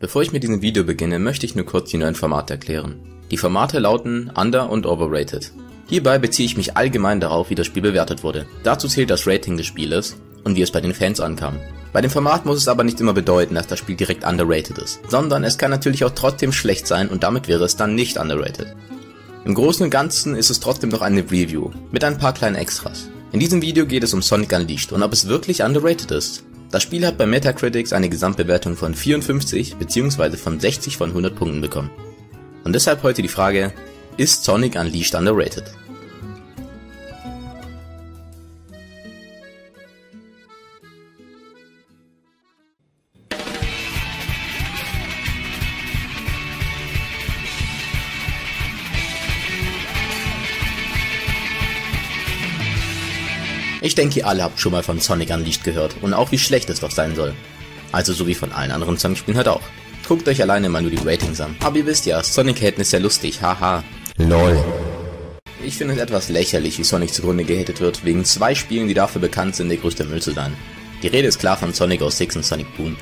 Bevor ich mit diesem Video beginne, möchte ich nur kurz die neuen Formate erklären. Die Formate lauten Under und Overrated. Hierbei beziehe ich mich allgemein darauf, wie das Spiel bewertet wurde. Dazu zählt das Rating des Spieles und wie es bei den Fans ankam. Bei dem Format muss es aber nicht immer bedeuten, dass das Spiel direkt underrated ist, sondern es kann natürlich auch trotzdem schlecht sein und damit wäre es dann nicht underrated. Im Großen und Ganzen ist es trotzdem noch eine Review, mit ein paar kleinen Extras. In diesem Video geht es um Sonic Unleashed und ob es wirklich underrated ist. Das Spiel hat bei Metacritics eine Gesamtbewertung von 54 bzw. von 60 von 100 Punkten bekommen. Und deshalb heute die Frage, ist Sonic Unleashed underrated? Ich denke, ihr alle habt schon mal von Sonic Unleashed gehört und auch wie schlecht es doch sein soll. Also so wie von allen anderen Sonic-Spielen halt auch. Guckt euch alleine mal nur die Ratings an. Aber ihr wisst ja, Sonic-Haten ist ja lustig, haha. LOL. Ich finde es etwas lächerlich, wie Sonic zugrunde gehatet wird, wegen zwei Spielen, die dafür bekannt sind, der größte Müll zu sein. Die Rede ist klar von Sonic 06 und Sonic Boom.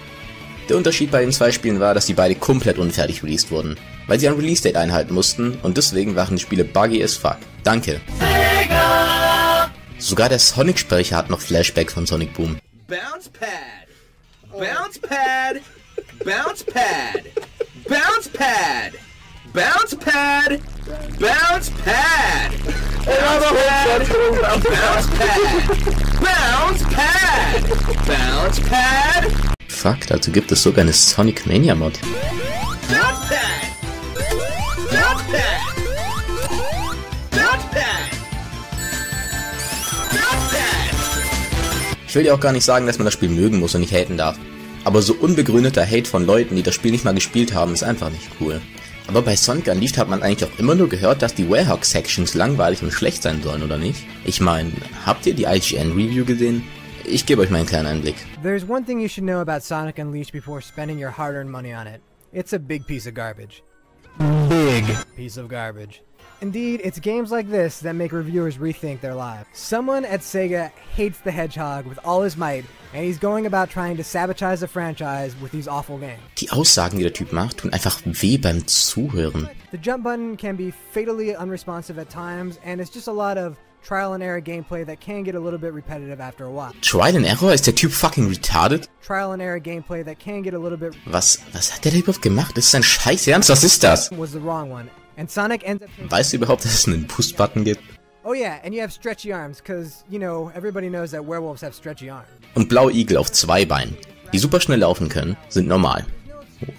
Der Unterschied bei den zwei Spielen war, dass die beide komplett unfertig released wurden, weil sie ein Release-Date einhalten mussten und deswegen waren die Spiele buggy as fuck. Danke. Sogar der Sonic-Sprecher hat noch Flashbacks von Sonic Boom. Bounce pad. Bounce pad. Bounce pad. Bounce pad. Bounce pad. Bounce pad. Bounce pad. Bounce pad. Bounce pad. Bounce pad. Fuck, dazu gibt es sogar eine Sonic Mania Mod. Ich will ja auch gar nicht sagen, dass man das Spiel mögen muss und nicht haten darf. Aber so unbegründeter Hate von Leuten, die das Spiel nicht mal gespielt haben, ist einfach nicht cool. Aber bei Sonic Unleashed hat man eigentlich auch immer nur gehört, dass die Warhawk-Sections langweilig und schlecht sein sollen, oder nicht? Ich meine, habt ihr die IGN-Review gesehen? Ich gebe euch mal einen kleinen Einblick. There's one thing you should know about Sonic Unleashed before spending your hard earned money on it. It's a big piece of garbage. Big piece of garbage. Indeed, it's games like this that make reviewers rethink their lives. Someone at Sega hates the Hedgehog with all his might, and he's going about trying to sabotage the franchise with these awful games. Die Aussagen, die der Typ macht, tun einfach weh beim Zuhören. The jump button can be fatally unresponsive at times, and it's just a lot of trial and error gameplay that can get a little bit repetitive after a while. Trial and Error? Ist der Typ fucking retarded? Trial and error gameplay that can get a little bit Was, was hat der da überhaupt gemacht? Das ist ein Scheiß Ernst, was ist das? was the wrong one. Weißt du überhaupt, dass es einen Boost-Button gibt? Oh yeah, and you have stretchy arms, cause you know everybody knows that werewolves have stretchy arms. Und blaue Igel auf zwei Beinen, die super schnell laufen können, sind normal.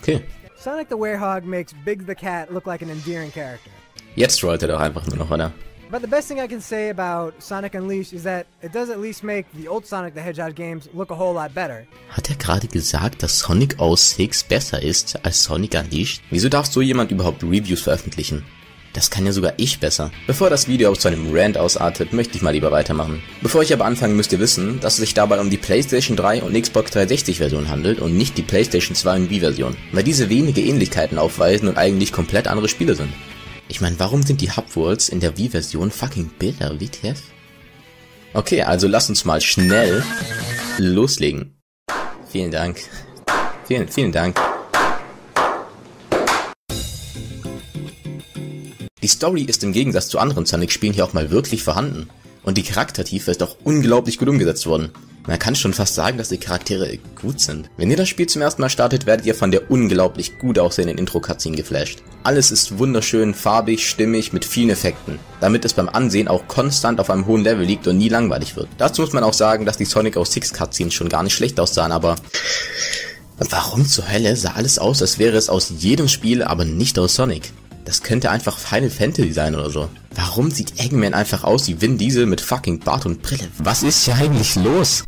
Okay. Sonic the Werehog makes Biggs the Cat look like an endearing character. Jetzt rollt er doch einfach nur noch, oder? But the best thing I can say about Sonic Unleashed is that it does at least make the old Sonic the Hedgehog games look a whole lot better. Hat er gerade gesagt, dass Sonic 06 besser ist als Sonic Unleashed? Wieso darf so jemand überhaupt Reviews veröffentlichen? Das kann ja sogar ich besser. Bevor das Video zu einem Rant ausartet, möchte ich mal lieber weitermachen. Bevor ich aber anfange, müsst ihr wissen, dass es sich dabei um die PlayStation 3 und Xbox 360 Version handelt und nicht die PlayStation 2 und Wii Version, weil diese wenige Ähnlichkeiten aufweisen und eigentlich komplett andere Spiele sind. Ich meine, warum sind die Hubworlds in der Wii Version fucking Bilder, WTF? Okay, also lasst uns mal schnell loslegen. Vielen Dank. Vielen, vielen Dank. Die Story ist im Gegensatz zu anderen Sonic-Spielen hier auch mal wirklich vorhanden. Und die Charaktertiefe ist auch unglaublich gut umgesetzt worden. Man kann schon fast sagen, dass die Charaktere gut sind. Wenn ihr das Spiel zum ersten Mal startet, werdet ihr von der unglaublich gut aussehenden Intro-Cutscene geflasht. Alles ist wunderschön, farbig, stimmig, mit vielen Effekten, damit es beim Ansehen auch konstant auf einem hohen Level liegt und nie langweilig wird. Dazu muss man auch sagen, dass die Sonic 06 Cutscenes schon gar nicht schlecht aussahen, aber warum zur Hölle sah alles aus, als wäre es aus jedem Spiel, aber nicht aus Sonic? Das könnte einfach Final Fantasy sein oder so. Warum sieht Eggman einfach aus wie Vin Diesel mit fucking Bart und Brille? Was ist hier eigentlich los?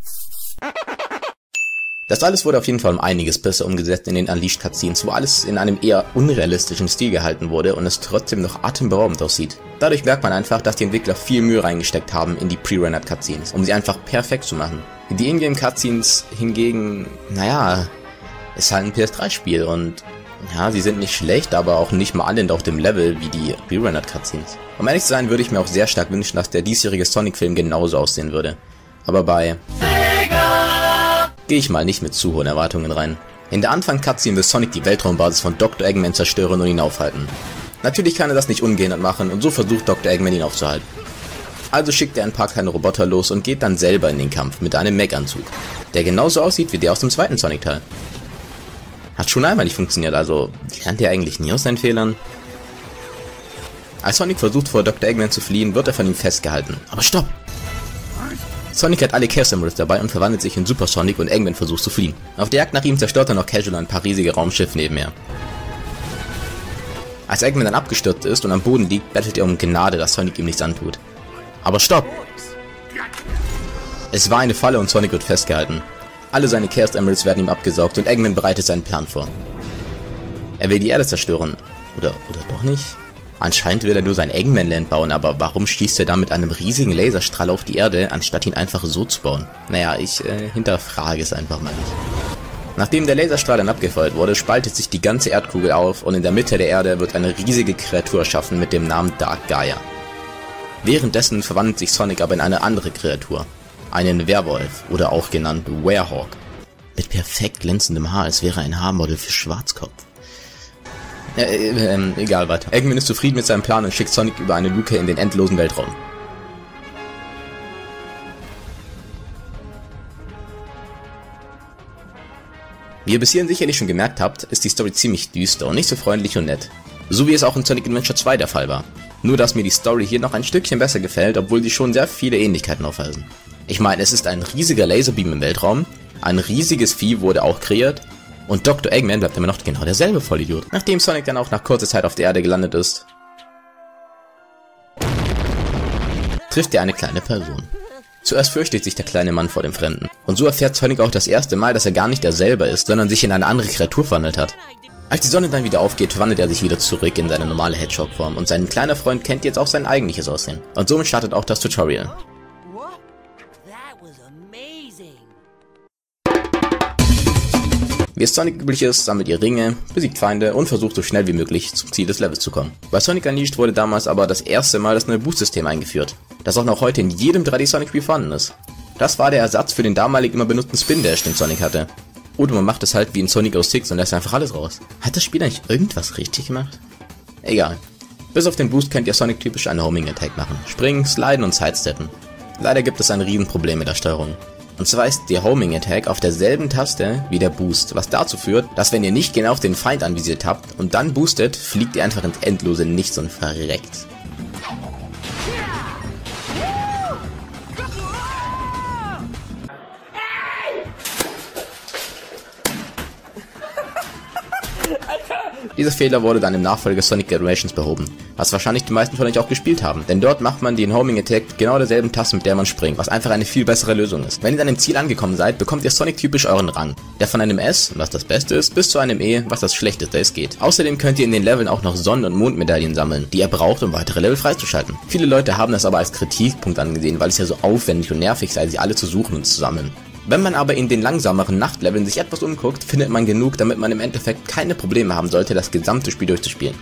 Das alles wurde auf jeden Fall um einiges besser umgesetzt in den Unleashed Cutscenes, wo alles in einem eher unrealistischen Stil gehalten wurde und es trotzdem noch atemberaubend aussieht. Dadurch merkt man einfach, dass die Entwickler viel Mühe reingesteckt haben in die Pre-Rendered Cutscenes, um sie einfach perfekt zu machen. Die Ingame Cutscenes hingegen, naja, ist halt ein PS3-Spiel und ja, sie sind nicht schlecht, aber auch nicht mal alle auf dem Level wie die Pre-Rendered Cutscenes. Um ehrlich zu sein, würde ich mir auch sehr stark wünschen, dass der diesjährige Sonic-Film genauso aussehen würde. Aber bei gehe ich mal nicht mit zu hohen Erwartungen rein. In der Anfang-Cutscene will Sonic die Weltraumbasis von Dr. Eggman zerstören und ihn aufhalten. Natürlich kann er das nicht ungehindert machen und so versucht Dr. Eggman ihn aufzuhalten. Also schickt er ein paar kleine Roboter los und geht dann selber in den Kampf mit einem Mech-Anzug, der genauso aussieht wie der aus dem zweiten Sonic-Teil. Hat schon einmal nicht funktioniert, also lernt er eigentlich nie aus seinen Fehlern? Als Sonic versucht vor Dr. Eggman zu fliehen, wird er von ihm festgehalten. Aber stopp! Sonic hat alle Chaos Emeralds dabei und verwandelt sich in Super Sonic und Eggman versucht zu fliehen. Auf der Jagd nach ihm zerstört er noch Casual ein paar riesige Raumschiffe nebenher. Als Eggman dann abgestürzt ist und am Boden liegt, bettelt er um Gnade, dass Sonic ihm nichts antut. Aber stopp! Es war eine Falle und Sonic wird festgehalten. Alle seine Chaos Emeralds werden ihm abgesaugt und Eggman bereitet seinen Plan vor. Er will die Erde zerstören. Oder, oder doch nicht? Anscheinend will er nur sein Eggman-Land bauen, aber warum schießt er da mit einem riesigen Laserstrahl auf die Erde, anstatt ihn einfach so zu bauen? Naja, ich äh, hinterfrage es einfach mal nicht. Nachdem der Laserstrahl dann abgefeuert wurde, spaltet sich die ganze Erdkugel auf und in der Mitte der Erde wird eine riesige Kreatur erschaffen mit dem Namen Dark Gaia. Währenddessen verwandelt sich Sonic aber in eine andere Kreatur. Einen Werwolf oder auch genannt Werehawk. Mit perfekt glänzendem Haar, als wäre ein Haarmodel für Schwarzkopf. Äh, äh, äh, egal, weiter. Eggman ist zufrieden mit seinem Plan und schickt Sonic über eine Luke in den endlosen Weltraum. Wie ihr bis hierhin sicherlich schon gemerkt habt, ist die Story ziemlich düster und nicht so freundlich und nett. So wie es auch in Sonic Adventure 2 der Fall war. Nur dass mir die Story hier noch ein Stückchen besser gefällt, obwohl sie schon sehr viele Ähnlichkeiten aufweisen. Ich meine, es ist ein riesiger Laserbeam im Weltraum, ein riesiges Vieh wurde auch kreiert und Dr. Eggman bleibt immer noch genau derselbe Vollidiot. Nachdem Sonic dann auch nach kurzer Zeit auf der Erde gelandet ist, trifft er eine kleine Person. Zuerst fürchtet sich der kleine Mann vor dem Fremden. Und so erfährt Sonic auch das erste Mal, dass er gar nicht er selber ist, sondern sich in eine andere Kreatur verwandelt hat. Als die Sonne dann wieder aufgeht, verwandelt er sich wieder zurück in seine normale Hedgehog-Form und sein kleiner Freund kennt jetzt auch sein eigentliches Aussehen. Und somit startet auch das Tutorial. That was amazing. Wie es Sonic üblich ist, sammelt ihr Ringe, besiegt Feinde und versucht so schnell wie möglich zum Ziel des Levels zu kommen. Bei Sonic Unleashed wurde damals aber das erste Mal das neue Boost-System eingeführt, das auch noch heute in jedem 3D-Sonic-Spiel vorhanden ist. Das war der Ersatz für den damalig immer benutzten Spin Dash, den Sonic hatte. Oder man macht es halt wie in Sonic 06 und lässt einfach alles raus. Hat das Spiel eigentlich irgendwas richtig gemacht? Egal. Bis auf den Boost könnt ihr Sonic typisch einen Homing Attack machen. Springen, sliden und sidesteppen. Leider gibt es ein Riesenproblem mit der Steuerung. Und zwar ist der Homing Attack auf derselben Taste wie der Boost, was dazu führt, dass wenn ihr nicht genau auf den Feind anvisiert habt und dann boostet, fliegt ihr einfach ins endlose Nichts und verreckt. Dieser Fehler wurde dann im Nachfolger Sonic Generations behoben, was wahrscheinlich die meisten von euch auch gespielt haben, denn dort macht man den Homing Attack genau derselben Taste, mit der man springt, was einfach eine viel bessere Lösung ist. Wenn ihr dann im Ziel angekommen seid, bekommt ihr Sonic typisch euren Rang, der von einem S, was das Beste ist, bis zu einem E, was das Schlechteste es geht. Außerdem könnt ihr in den Leveln auch noch Sonnen- und Mondmedaillen sammeln, die ihr braucht, um weitere Level freizuschalten. Viele Leute haben das aber als Kritikpunkt angesehen, weil es ja so aufwendig und nervig sei, sie alle zu suchen und zu sammeln. Wenn man aber in den langsameren Nachtleveln sich etwas umguckt, findet man genug, damit man im Endeffekt keine Probleme haben sollte, das gesamte Spiel durchzuspielen.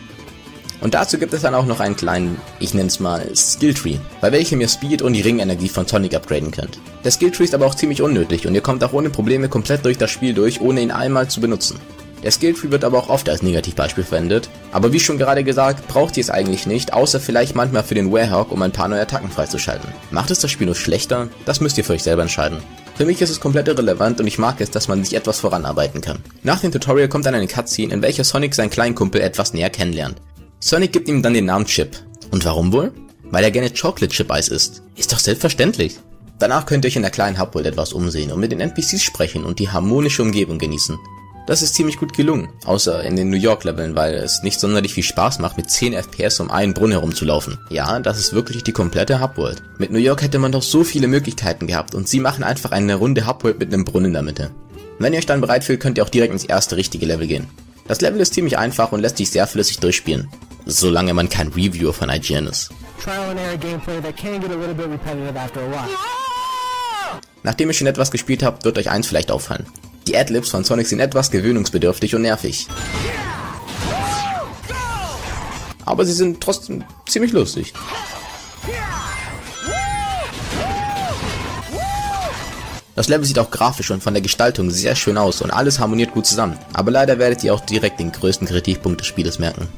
Und dazu gibt es dann auch noch einen kleinen, ich nenne es mal, Skilltree, bei welchem ihr Speed und die Ringenergie von Sonic upgraden könnt. Der Skilltree ist aber auch ziemlich unnötig und ihr kommt auch ohne Probleme komplett durch das Spiel durch, ohne ihn einmal zu benutzen. Der Skilltree wird aber auch oft als Negativbeispiel verwendet, aber wie schon gerade gesagt, braucht ihr es eigentlich nicht, außer vielleicht manchmal für den Warehawk, um ein paar neue Attacken freizuschalten. Macht es das Spiel nur schlechter? Das müsst ihr für euch selber entscheiden. Für mich ist es komplett irrelevant und ich mag es, dass man sich etwas voranarbeiten kann. Nach dem Tutorial kommt dann eine Cutscene, in welcher Sonic seinen kleinen Kumpel etwas näher kennenlernt. Sonic gibt ihm dann den Namen Chip. Und warum wohl? Weil er gerne Chocolate Chip Eis isst. Ist doch selbstverständlich. Danach könnt ihr euch in der kleinen Hubworld etwas umsehen und mit den NPCs sprechen und die harmonische Umgebung genießen. Das ist ziemlich gut gelungen, außer in den New York Leveln, weil es nicht sonderlich viel Spaß macht, mit 10 FPS um einen Brunnen herumzulaufen. Ja, das ist wirklich die komplette Hubworld. Mit New York hätte man doch so viele Möglichkeiten gehabt und sie machen einfach eine runde Hubworld mit einem Brunnen in der Mitte. Wenn ihr euch dann bereit fühlt, könnt ihr auch direkt ins erste richtige Level gehen. Das Level ist ziemlich einfach und lässt sich sehr flüssig durchspielen. Solange man kein Reviewer von IGN ist. Nachdem ihr schon etwas gespielt habt, wird euch eins vielleicht auffallen. Die Adlibs von Sonic sind etwas gewöhnungsbedürftig und nervig. Aber sie sind trotzdem ziemlich lustig. Das Level sieht auch grafisch und von der Gestaltung sehr schön aus und alles harmoniert gut zusammen. Aber leider werdet ihr auch direkt den größten Kritikpunkt des Spieles merken.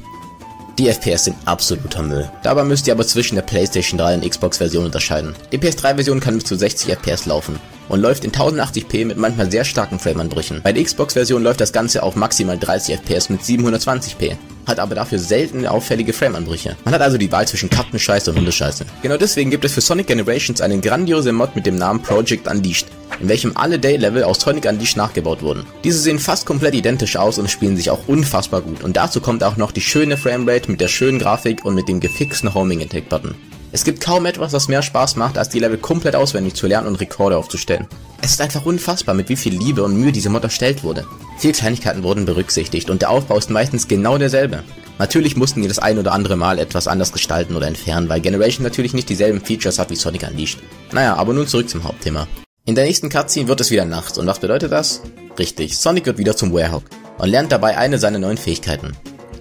Die FPS sind absoluter Müll. Dabei müsst ihr aber zwischen der PlayStation 3 und Xbox Version unterscheiden. Die PS3 Version kann bis zu 60 FPS laufen und läuft in 1080p mit manchmal sehr starken Frameanbrüchen. Bei der Xbox Version läuft das Ganze auf maximal 30 FPS mit 720p hat aber dafür selten auffällige Frameanbrüche. Man hat also die Wahl zwischen Kattenscheiße und Hundescheiße. Genau deswegen gibt es für Sonic Generations einen grandiosen Mod mit dem Namen Project Unleashed, in welchem alle Day-Level aus Sonic Unleashed nachgebaut wurden. Diese sehen fast komplett identisch aus und spielen sich auch unfassbar gut. Und dazu kommt auch noch die schöne Framerate mit der schönen Grafik und mit dem gefixten Homing Attack Button. Es gibt kaum etwas, was mehr Spaß macht, als die Level komplett auswendig zu lernen und Rekorde aufzustellen. Es ist einfach unfassbar, mit wie viel Liebe und Mühe diese Mod erstellt wurde. Viele Kleinigkeiten wurden berücksichtigt und der Aufbau ist meistens genau derselbe. Natürlich mussten die das ein oder andere Mal etwas anders gestalten oder entfernen, weil Generation natürlich nicht dieselben Features hat wie Sonic Unleashed. Naja, aber nun zurück zum Hauptthema. In der nächsten Cutscene wird es wieder Nacht und was bedeutet das? Richtig, Sonic wird wieder zum Werehog und lernt dabei eine seiner neuen Fähigkeiten.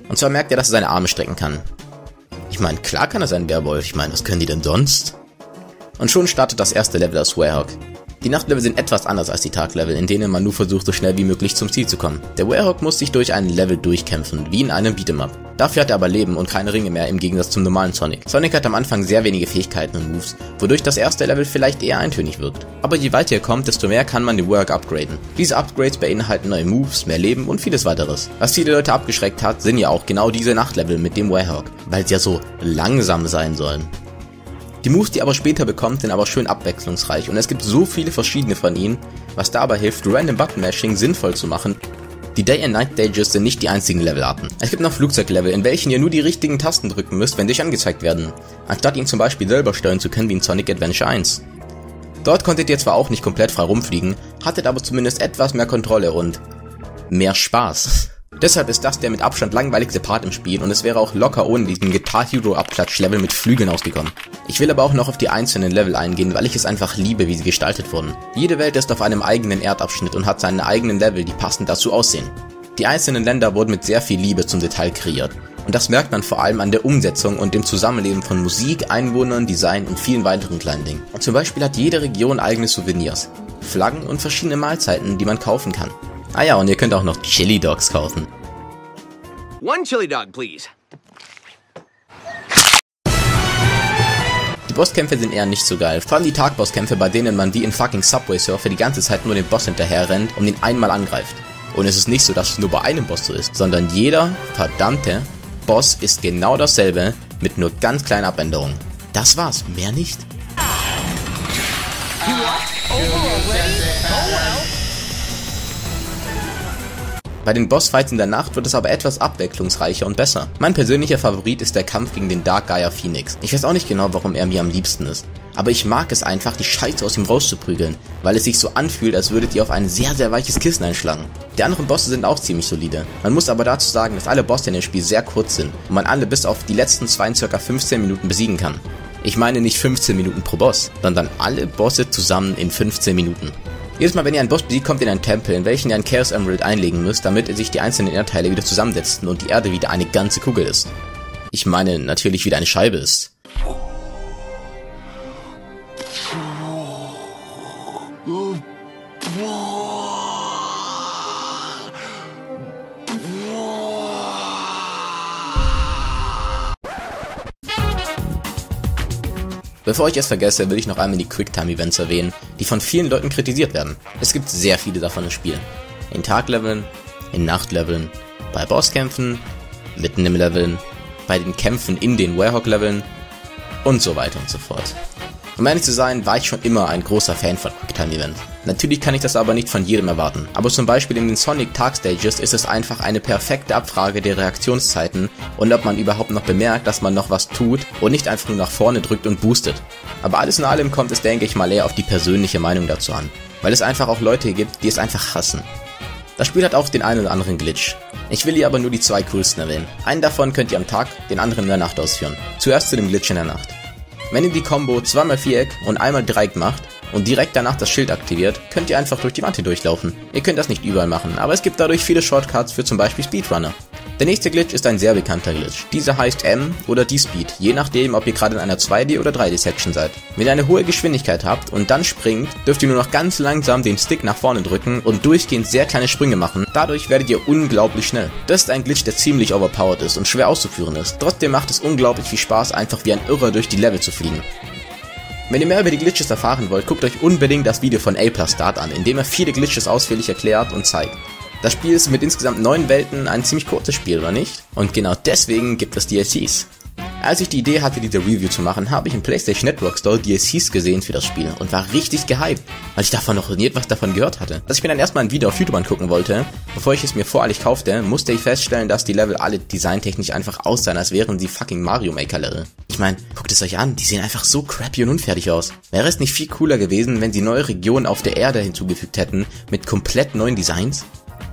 Und zwar merkt er, dass er seine Arme strecken kann. Ich meine, klar kann er sein Werwolf, ich meine, was können die denn sonst? Und schon startet das erste Level aus Werehog. Die Nachtlevel sind etwas anders als die Taglevel, in denen man nur versucht, so schnell wie möglich zum Ziel zu kommen. Der Werehog muss sich durch ein Level durchkämpfen, wie in einem Beat'em-up. Dafür hat er aber Leben und keine Ringe mehr im Gegensatz zum normalen Sonic. Sonic hat am Anfang sehr wenige Fähigkeiten und Moves, wodurch das erste Level vielleicht eher eintönig wirkt. Aber je weiter ihr kommt, desto mehr kann man den Werehog upgraden. Diese Upgrades beinhalten neue Moves, mehr Leben und vieles weiteres. Was viele Leute abgeschreckt hat, sind ja auch genau diese Nachtlevel mit dem Werehog, weil sie ja so langsam sein sollen. Die Moves, die aber später bekommt, sind aber schön abwechslungsreich und es gibt so viele verschiedene von ihnen, was dabei hilft, Random Button Mashing sinnvoll zu machen. Die Day and Night Stages sind nicht die einzigen Levelarten. Es gibt noch Flugzeuglevel, in welchen ihr nur die richtigen Tasten drücken müsst, wenn dich angezeigt werden, anstatt ihn zum Beispiel selber steuern zu können wie in Sonic Adventure 1. Dort konntet ihr zwar auch nicht komplett frei rumfliegen, hattet aber zumindest etwas mehr Kontrolle und mehr Spaß. Deshalb ist das der mit Abstand langweiligste Part im Spiel und es wäre auch locker ohne diesen Guitar Hero Abklatsch Level mit Flügeln ausgekommen. Ich will aber auch noch auf die einzelnen Level eingehen, weil ich es einfach liebe, wie sie gestaltet wurden. Jede Welt ist auf einem eigenen Erdabschnitt und hat seine eigenen Level, die passend dazu aussehen. Die einzelnen Länder wurden mit sehr viel Liebe zum Detail kreiert. Und das merkt man vor allem an der Umsetzung und dem Zusammenleben von Musik, Einwohnern, Design und vielen weiteren kleinen Dingen. Zum Beispiel hat jede Region eigene Souvenirs, Flaggen und verschiedene Mahlzeiten, die man kaufen kann. Ah ja, und ihr könnt auch noch Chili Dogs kaufen. One chili dog, please. Die Bosskämpfe sind eher nicht so geil. Vor allem die Tagbosskämpfe, bei denen man wie in fucking Subway Surfer die ganze Zeit nur den Boss hinterher rennt und ihn einmal angreift. Und es ist nicht so, dass es nur bei einem Boss so ist, sondern jeder verdammte Boss ist genau dasselbe mit nur ganz kleinen Abänderungen. Das war's, mehr nicht. Bei den Bossfights in der Nacht wird es aber etwas abwechslungsreicher und besser. Mein persönlicher Favorit ist der Kampf gegen den Dark Gaia Phoenix. Ich weiß auch nicht genau, warum er mir am liebsten ist. Aber ich mag es einfach, die Scheiße aus ihm rauszuprügeln, weil es sich so anfühlt, als würdet ihr auf ein sehr, sehr weiches Kissen einschlagen. Die anderen Bosse sind auch ziemlich solide. Man muss aber dazu sagen, dass alle Bosse in dem Spiel sehr kurz sind und man alle bis auf die letzten zwei in ca. 15 Minuten besiegen kann. Ich meine nicht 15 Minuten pro Boss, sondern alle Bosse zusammen in 15 Minuten. Jedes Mal, wenn ihr einen Boss besiegt, kommt ihr in einen Tempel, in welchen ihr ein Chaos Emerald einlegen müsst, damit sich die einzelnen Erdteile wieder zusammensetzen und die Erde wieder eine ganze Kugel ist. Ich meine, natürlich wieder eine Scheibe ist. Bevor ich es vergesse, will ich noch einmal die Quicktime-Events erwähnen, die von vielen Leuten kritisiert werden. Es gibt sehr viele davon im Spiel. In Tagleveln, in Nachtleveln, bei Bosskämpfen, mitten im Leveln, bei den Kämpfen in den Warehawk-Leveln und so weiter und so fort. Um ehrlich zu sein, war ich schon immer ein großer Fan von Quicktime Event. Natürlich kann ich das aber nicht von jedem erwarten. Aber zum Beispiel in den Sonic Tag Stages ist es einfach eine perfekte Abfrage der Reaktionszeiten und ob man überhaupt noch bemerkt, dass man noch was tut und nicht einfach nur nach vorne drückt und boostet. Aber alles in allem kommt es, denke ich mal, eher auf die persönliche Meinung dazu an. Weil es einfach auch Leute gibt, die es einfach hassen. Das Spiel hat auch den einen oder anderen Glitch. Ich will hier aber nur die zwei coolsten erwähnen. Einen davon könnt ihr am Tag, den anderen in der Nacht ausführen. Zuerst zu dem Glitch in der Nacht. Wenn ihr die Combo zweimal Viereck und einmal Dreieck macht und direkt danach das Schild aktiviert, könnt ihr einfach durch die Wand hindurchlaufen. Ihr könnt das nicht überall machen, aber es gibt dadurch viele Shortcuts für zum Beispiel Speedrunner. Der nächste Glitch ist ein sehr bekannter Glitch. Dieser heißt M oder D-Speed, je nachdem, ob ihr gerade in einer 2D oder 3D-Section seid. Wenn ihr eine hohe Geschwindigkeit habt und dann springt, dürft ihr nur noch ganz langsam den Stick nach vorne drücken und durchgehend sehr kleine Sprünge machen. Dadurch werdet ihr unglaublich schnell. Das ist ein Glitch, der ziemlich overpowered ist und schwer auszuführen ist. Trotzdem macht es unglaublich viel Spaß, einfach wie ein Irrer durch die Level zu fliegen. Wenn ihr mehr über die Glitches erfahren wollt, guckt euch unbedingt das Video von A Start an, in dem er viele Glitches ausführlich erklärt und zeigt. Das Spiel ist mit insgesamt neun Welten ein ziemlich kurzes Spiel, oder nicht? Und genau deswegen gibt es DLCs. Als ich die Idee hatte, diese Review zu machen, habe ich im PlayStation Network Store DLCs gesehen für das Spiel und war richtig gehypt, weil ich davon noch nie etwas davon gehört hatte. Als ich mir dann erstmal ein Video auf YouTube angucken wollte, bevor ich es mir voreilig kaufte, musste ich feststellen, dass die Level alle designtechnisch einfach aussahen, als wären sie fucking Mario Maker Level. Ich meine, guckt es euch an, die sehen einfach so crappy und unfertig aus. Wäre es nicht viel cooler gewesen, wenn sie neue Regionen auf der Erde hinzugefügt hätten, mit komplett neuen Designs?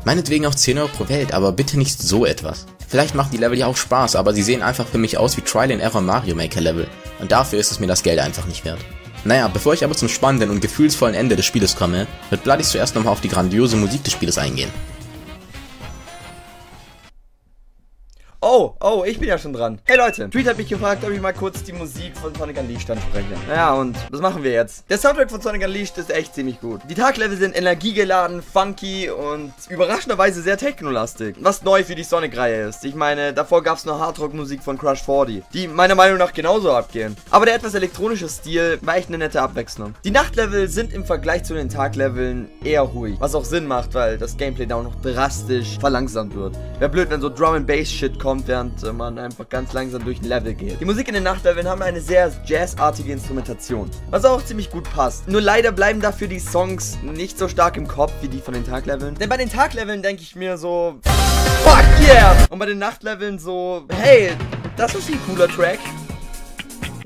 Meinetwegen auch 10 Euro pro Welt, aber bitte nicht so etwas. Vielleicht machen die Level ja auch Spaß, aber sie sehen einfach für mich aus wie Trial and Error Mario Maker Level. Und dafür ist es mir das Geld einfach nicht wert. Naja, bevor ich aber zum spannenden und gefühlsvollen Ende des Spieles komme, wird Bloody zuerst nochmal auf die grandiose Musik des Spieles eingehen. Oh, ich bin ja schon dran. Hey Leute, Tweet hat mich gefragt, ob ich mal kurz die Musik von Sonic Unleashed anspreche. Naja, und was machen wir jetzt? Der Soundtrack von Sonic Unleashed ist echt ziemlich gut. Die Taglevel sind energiegeladen, funky und überraschenderweise sehr technolastig. Was neu für die Sonic-Reihe ist. Ich meine, davor gab es noch Hardrock-Musik von Crush 40, die meiner Meinung nach genauso abgehen. Aber der etwas elektronische Stil war echt eine nette Abwechslung. Die Nachtlevel sind im Vergleich zu den Tagleveln eher ruhig, was auch Sinn macht, weil das Gameplay da auch noch drastisch verlangsamt wird. Wäre blöd, wenn so Drum-and-Bass-Shit kommt kommt, während äh, man einfach ganz langsam durch ein Level geht. Die Musik in den Nachtleveln haben eine sehr jazzartige Instrumentation, was auch ziemlich gut passt. Nur leider bleiben dafür die Songs nicht so stark im Kopf wie die von den Tagleveln. Denn bei den Tagleveln denke ich mir so, fuck yeah! Und bei den Nachtleveln so, hey, das ist ein cooler Track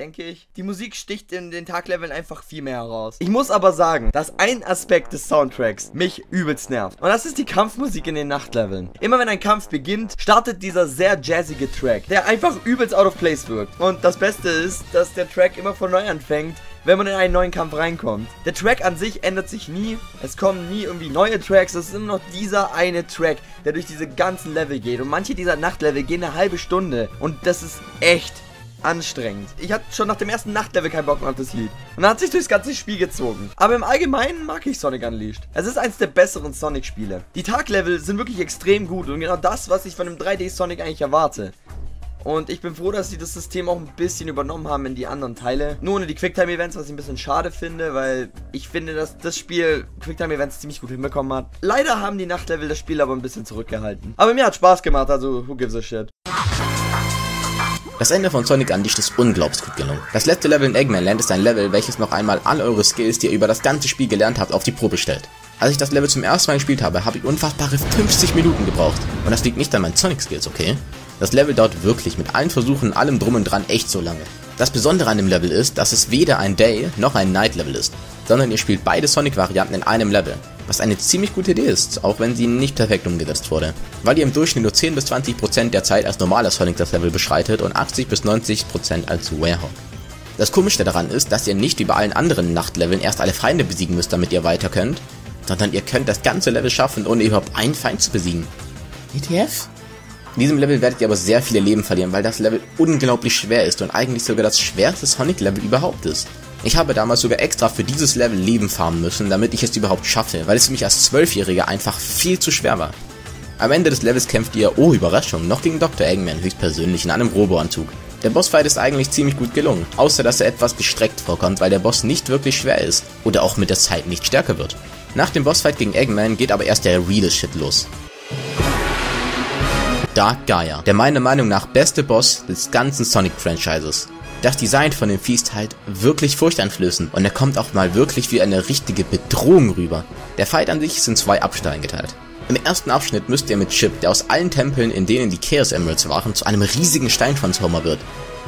denke ich. Die Musik sticht in den Tagleveln einfach viel mehr heraus. Ich muss aber sagen, dass ein Aspekt des Soundtracks mich übelst nervt. Und das ist die Kampfmusik in den Nachtleveln. Immer wenn ein Kampf beginnt, startet dieser sehr jazzige Track, der einfach übelst out of place wirkt. Und das Beste ist, dass der Track immer von neu anfängt wenn man in einen neuen Kampf reinkommt. Der Track an sich ändert sich nie. Es kommen nie irgendwie neue Tracks. Es ist immer noch dieser eine Track, der durch diese ganzen Level geht. Und manche dieser Nachtlevel gehen eine halbe Stunde. Und das ist echt anstrengend. Ich hatte schon nach dem ersten Nachtlevel keinen Bock mehr auf das Lied. Und hat sich durchs ganze Spiel gezogen. Aber im Allgemeinen mag ich Sonic Unleashed. Es ist eins der besseren Sonic-Spiele. Die Taglevel sind wirklich extrem gut und genau das, was ich von einem 3D-Sonic eigentlich erwarte. Und ich bin froh, dass sie das System auch ein bisschen übernommen haben in die anderen Teile. Nur ohne die Quicktime-Events, was ich ein bisschen schade finde, weil ich finde, dass das Spiel Quicktime-Events ziemlich gut hinbekommen hat. Leider haben die Nachtlevel das Spiel aber ein bisschen zurückgehalten. Aber mir hat Spaß gemacht, also who gives a shit. Das Ende von Sonic Unleashed ist unglaublich gut gelungen. Das letzte Level in Eggman Land ist ein Level, welches noch einmal all eure Skills, die ihr über das ganze Spiel gelernt habt, auf die Probe stellt. Als ich das Level zum ersten Mal gespielt habe, habe ich unfassbare 50 Minuten gebraucht. Und das liegt nicht an meinen Sonic-Skills, okay? Das Level dauert wirklich mit allen Versuchen, allem drum und dran echt so lange. Das Besondere an dem Level ist, dass es weder ein Day noch ein Night Level ist, sondern ihr spielt beide Sonic-Varianten in einem Level was eine ziemlich gute Idee ist, auch wenn sie nicht perfekt umgesetzt wurde. Weil ihr im Durchschnitt nur 10 bis 20% der Zeit als normaler Sonic das Level beschreitet und 80 bis 90% als Warehawk. Das Komische daran ist, dass ihr nicht wie bei allen anderen Nachtleveln erst alle Feinde besiegen müsst, damit ihr weiter könnt, sondern ihr könnt das ganze Level schaffen, ohne überhaupt einen Feind zu besiegen. ETF? In diesem Level werdet ihr aber sehr viele Leben verlieren, weil das Level unglaublich schwer ist und eigentlich sogar das schwerste Sonic-Level überhaupt ist. Ich habe damals sogar extra für dieses Level Leben farmen müssen, damit ich es überhaupt schaffe, weil es für mich als Zwölfjähriger einfach viel zu schwer war. Am Ende des Levels kämpft ihr, oh Überraschung, noch gegen Dr. Eggman höchstpersönlich in einem Roboanzug. Der Bossfight ist eigentlich ziemlich gut gelungen, außer dass er etwas gestreckt vorkommt, weil der Boss nicht wirklich schwer ist oder auch mit der Zeit nicht stärker wird. Nach dem Bossfight gegen Eggman geht aber erst der real Shit los. Dark Gaia, der meiner Meinung nach beste Boss des ganzen Sonic-Franchises. Das Design von dem Vieh halt wirklich furchteinflößend und er kommt auch mal wirklich wie eine richtige Bedrohung rüber. Der Fight an sich ist in zwei Abschnitte eingeteilt. Im ersten Abschnitt müsst ihr mit Chip, der aus allen Tempeln, in denen die Chaos Emeralds waren, zu einem riesigen Steintransformer wird,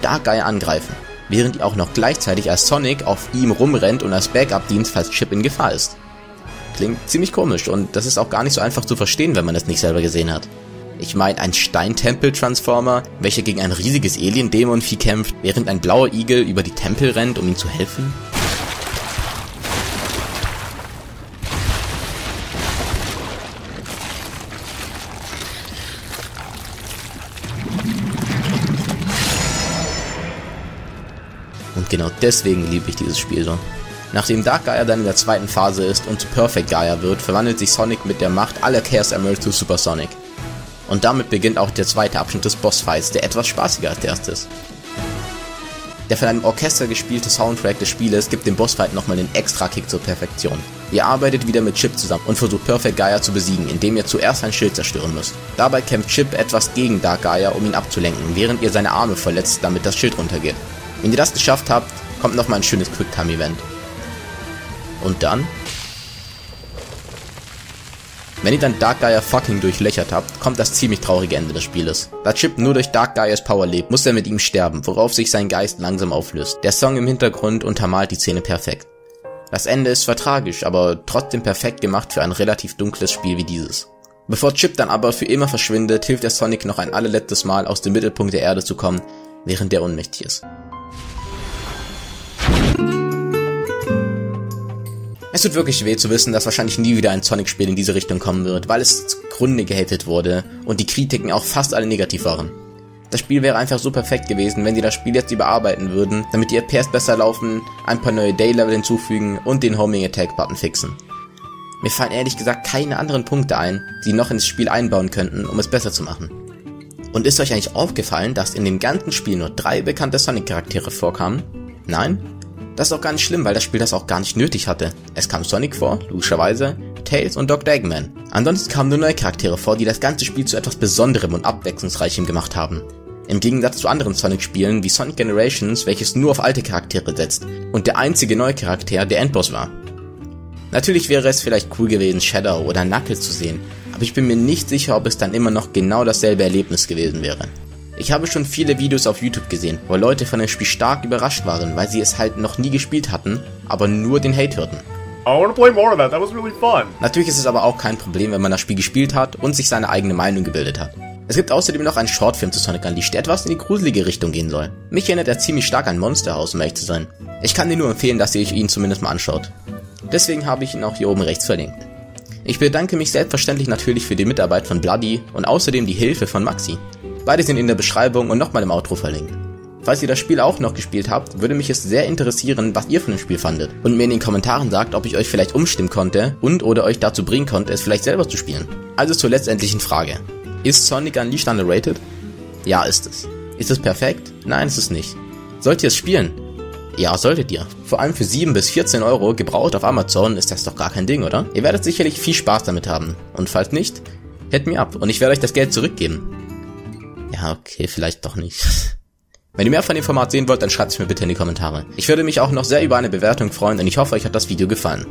Dark Gaia angreifen, während ihr auch noch gleichzeitig als Sonic auf ihm rumrennt und als Backup dient, falls Chip in Gefahr ist. Klingt ziemlich komisch und das ist auch gar nicht so einfach zu verstehen, wenn man es nicht selber gesehen hat. Ich meine, ein Steintempel-Transformer, welcher gegen ein riesiges Alien-Dämonvieh kämpft, während ein blauer Igel über die Tempel rennt, um ihm zu helfen? Und genau deswegen liebe ich dieses Spiel so. Nachdem Dark Gaia dann in der zweiten Phase ist und zu Perfect Gaia wird, verwandelt sich Sonic mit der Macht aller Chaos Emeralds zu Super Sonic. Und damit beginnt auch der zweite Abschnitt des Bossfights, der etwas spaßiger als der erste ist. Der von einem Orchester gespielte Soundtrack des Spieles gibt dem Bossfight nochmal den extra Kick zur Perfektion. Ihr arbeitet wieder mit Chip zusammen und versucht Perfect Gaia zu besiegen, indem ihr zuerst ein Schild zerstören müsst. Dabei kämpft Chip etwas gegen Dark Gaia, um ihn abzulenken, während ihr seine Arme verletzt, damit das Schild runtergeht. Wenn ihr das geschafft habt, kommt nochmal ein schönes Quicktime-Event. Und dann wenn ihr dann Dark Gaia fucking durchlöchert habt, kommt das ziemlich traurige Ende des Spieles. Da Chip nur durch Dark Gaias Power lebt, muss er mit ihm sterben, worauf sich sein Geist langsam auflöst. Der Song im Hintergrund untermalt die Szene perfekt. Das Ende ist zwar tragisch, aber trotzdem perfekt gemacht für ein relativ dunkles Spiel wie dieses. Bevor Chip dann aber für immer verschwindet, hilft der Sonic noch ein allerletztes Mal aus dem Mittelpunkt der Erde zu kommen, während er ohnmächtig ist. Es tut wirklich weh zu wissen, dass wahrscheinlich nie wieder ein Sonic-Spiel in diese Richtung kommen wird, weil es zugrunde gehatet wurde und die Kritiken auch fast alle negativ waren. Das Spiel wäre einfach so perfekt gewesen, wenn sie das Spiel jetzt überarbeiten würden, damit die FPS besser laufen, ein paar neue Day-Level hinzufügen und den Homing Attack-Button fixen. Mir fallen ehrlich gesagt keine anderen Punkte ein, die noch ins Spiel einbauen könnten, um es besser zu machen. Und ist euch eigentlich aufgefallen, dass in dem ganzen Spiel nur drei bekannte Sonic-Charaktere vorkamen? Nein? Das ist auch gar nicht schlimm, weil das Spiel das auch gar nicht nötig hatte. Es kam Sonic vor, logischerweise, Tails und Dr. Eggman. Ansonsten kamen nur neue Charaktere vor, die das ganze Spiel zu etwas Besonderem und Abwechslungsreichem gemacht haben. Im Gegensatz zu anderen Sonic-Spielen wie Sonic Generations, welches nur auf alte Charaktere setzt und der einzige neue Charakter der Endboss war. Natürlich wäre es vielleicht cool gewesen, Shadow oder Knuckles zu sehen, aber ich bin mir nicht sicher, ob es dann immer noch genau dasselbe Erlebnis gewesen wäre. Ich habe schon viele Videos auf YouTube gesehen, wo Leute von dem Spiel stark überrascht waren, weil sie es halt noch nie gespielt hatten, aber nur den Hate hörten. Natürlich ist es aber auch kein Problem, wenn man das Spiel gespielt hat und sich seine eigene Meinung gebildet hat. Es gibt außerdem noch einen Shortfilm zu Sonic Unleashed, der etwas in die gruselige Richtung gehen soll. Mich erinnert er ziemlich stark an Monster House, um ehrlich zu sein. Ich kann dir nur empfehlen, dass ihr euch ihn zumindest mal anschaut. Deswegen habe ich ihn auch hier oben rechts verlinkt. Ich bedanke mich selbstverständlich natürlich für die Mitarbeit von Bloody und außerdem die Hilfe von Maxi. Beide sind in der Beschreibung und nochmal im Outro verlinkt. Falls ihr das Spiel auch noch gespielt habt, würde mich es sehr interessieren, was ihr von dem Spiel fandet und mir in den Kommentaren sagt, ob ich euch vielleicht umstimmen konnte und oder euch dazu bringen konnte, es vielleicht selber zu spielen. Also zur letztendlichen Frage. Ist Sonic Unleashed underrated? Ja, ist es. Ist es perfekt? Nein, ist es nicht. Sollt ihr es spielen? Ja, solltet ihr. Vor allem für 7 bis 14 Euro gebraucht auf Amazon ist das doch gar kein Ding, oder? Ihr werdet sicherlich viel Spaß damit haben. Und falls nicht, hit mir ab und ich werde euch das Geld zurückgeben. Ja, okay, vielleicht doch nicht. Wenn ihr mehr von dem Format sehen wollt, dann schreibt es mir bitte in die Kommentare. Ich würde mich auch noch sehr über eine Bewertung freuen und ich hoffe, euch hat das Video gefallen.